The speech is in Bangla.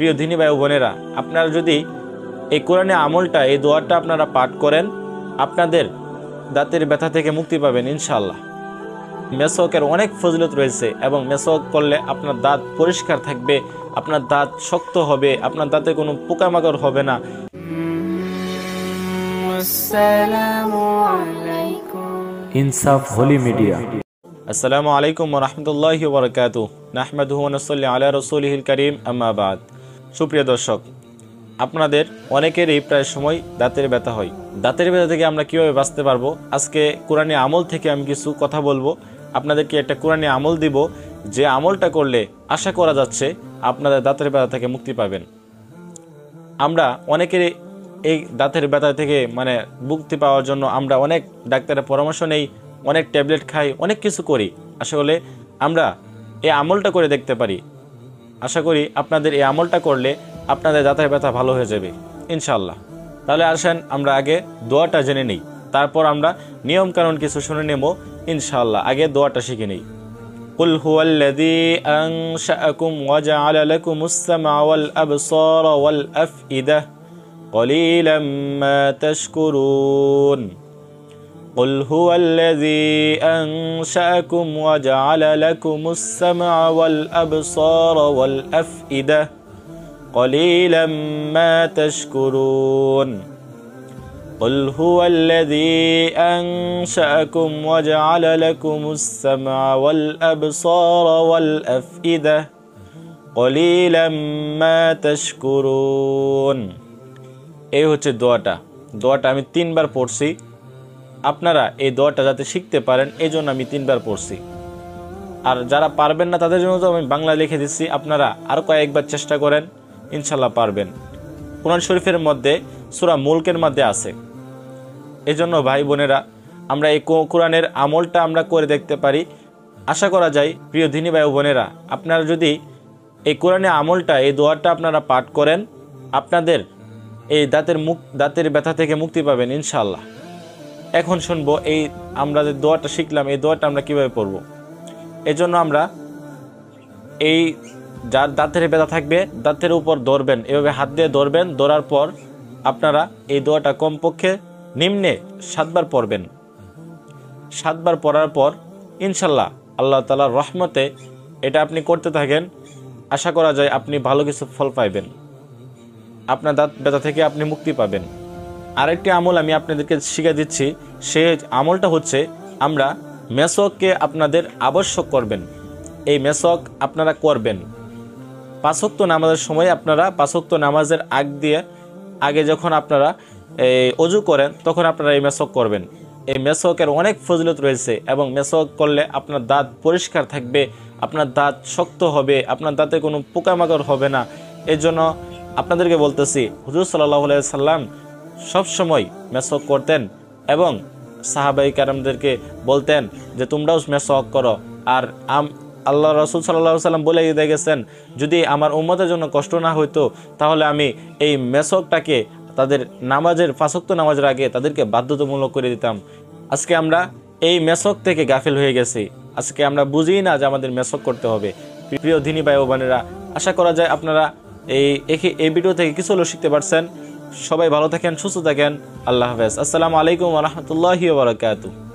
প্রিয় ধিনী ভাই বোনেরা আপনারা যদি এই কোরআনে আমলটা এই দোয়ারটা আপনারা পাঠ করেন আপনাদের দাঁতের ব্যথা থেকে মুক্তি পাবেন ইনশাল্লাহ মেসকের অনেক ফজলত রয়েছে এবং মেসক করলে আপনার দাঁত পরিষ্কার থাকবে আপনার দাঁত শক্ত হবে আপনার দাঁতে কোনো পোকামাকড় হবে না। ইনসাফ হোলি মিডিয়া। আসসালামু আলাইকুম রহমতুল্লাহ বরকাত নাহমদ আল্লাহ রসুল করিম আহমাবাদ সুপ্রিয় দর্শক, আপনাদের অনেকেরই প্রায় সময় দাঁতের ব্যথা হয়। দাঁতের ব্যথা থেকে আমরা কীভাবে বাঁচতে পারব? আজকে কোরআনী আমল থেকে আমি কিছু কথা বলব। আপনাদেরকে একটা কোরআনী আমল দিব, যে আমলটা করলে আশা করা যাচ্ছে আপনাদের দাঁতের ব্যথা থেকে মুক্তি পাবেন। আমরা অনেকের এই দাঁতের ব্যথা থেকে মানে মুক্তি পাওয়ার জন্য আমরা অনেক ডাক্তারের পরামর্শ নেই, অনেক ট্যাবলেট খাই, অনেক কিছু করি। আসলে আমরা এই আমলটা করে দেখতে পারি। আশা করি আপনাদের এই আমলটা করলে আপনাদের দাঁতের ব্যথা ভালো হয়ে যাবে ইনশাল্লাহ তাহলে আসেন আমরা আগে দোয়াটা জেনে নিই তারপর আমরা নিয়মকানুন কিছু শুনে নেব ইনশাল্লাহ আগে দোয়াটা শিখে নিই قل هو الذي أنشأكم وجعل لكم السمع والأبصار والأفئدة قليلا ما تشكرون قل هو الذي أنشأكم وجعل لكم السمع والأبصار والأفئدة قليلا ما تشكرون قل هو الذي أنشأكم وجعل لكم السمع والأبصار والأفئدة قليلا ما تشكرون এই হচ্ছে দোয়াটা দোয়াটা আমি তিনবার পড়ছি আপনারা এই দোয়াটা যাতে শিখতে পারেন এই জন্য আমি তিনবার পড়ছি। আর যারা পারবেন না, তাদের জন্য তো আমি বাংলা লিখে দিচ্ছি, আপনারা আরও কয়েকবার চেষ্টা করেন ইনশাল্লাহ পারবেন। কোরআন শরীফের মধ্যে সুরা মুলকের মধ্যে আছে। এজন্য ভাই বোনেরা, আমরা এই কোরআনের আমলটা আমরা করে দেখতে পারি। আশা করা যায়, প্রিয় দিনী ভাই বোনেরা, আপনারা যদি এই কোরআনের আমলটা, এই দোয়াটা আপনারা পাঠ করেন, আপনাদের এই দাঁতের মুখ দাঁতের ব্যথা থেকে মুক্তি পাবেন ইনশাল্লাহ এখন শুনব এই আমরা যে দোয়াটা শিখলাম, এই দোয়াটা আমরা কীভাবে পড়ব? এজন্য আমরা এই যার দাঁতের ব্যথা থাকবে, দাঁতের উপর ধরবেন এভাবে হাত দিয়ে ধরবেন ধরার পর আপনারা এই দোয়াটা কমপক্ষে নিম্নে সাতবার পড়বেন। সাতবার পড়ার পর ইনশাল্লাহ আল্লাহ তালার রহমতে এটা আপনি করতে থাকেন। আশা করা যায় আপনি ভালো কিছু ফল পাইবেন। আপনার দাঁত ব্যথা থেকে আপনি মুক্তি পাবেন। আরেকটি আমল আমি আপনাদেরকে শিখে দিচ্ছি। সে আমলটা হচ্ছে, আমরা মেসককে আপনাদের আবশ্যক করবেন। এই মেসক আপনারা করবেন। পাঁচক্ত নামাজের সময় আপনারা পাঁচক্ত নামাজের আগ দিয়ে আগে যখন আপনারা, এই, অজু করেন, তখন আপনারা এই মেসক করবেন। এই মেসকের অনেক ফজিলত রয়েছে এবং মেসক করলে আপনার দাঁত পরিষ্কার থাকবে, আপনার দাঁত শক্ত হবে, আপনার দাঁতে কোনো পোকামাকড় হবে না। এর জন্য আপনাদেরকে বলতেছি, হুজুর সাল্লাহ সাল্লাম সবসময় মেসক করতেন এবং সাহাবাই কারামদেরকে বলতেন যে, তোমরাও মেসক করো। আর আম, আল্লাহ রসুল সাল্লাহ সাল্লাম বলে দিয়ে গেছেন, যদি আমার উম্মতের জন্য কষ্ট না হইতো, তাহলে আমি এই মেসকটাকে তাদের নামাজের ফাঁসক্ত নামাজের আগে তাদেরকে বাধ্যতামূলক করে দিতাম। আজকে আমরা এই মেসক থেকে গাফিল হয়ে গেছি। আজকে আমরা বুঝি না যে আমাদের মেসক করতে হবে। প্রিয় ধিনী ভাই ও বোনেরা, আশা করা যায় আপনারা এই এই ভিডিও থেকে কিছু হলেও শিখতে পারছেন। সবাই ভালো থাকেন সুস্থ থাকেন। আল্লাহ হাফেজ। আসসালামু আলাইকুম রহমতুল্লাহি বারকাতু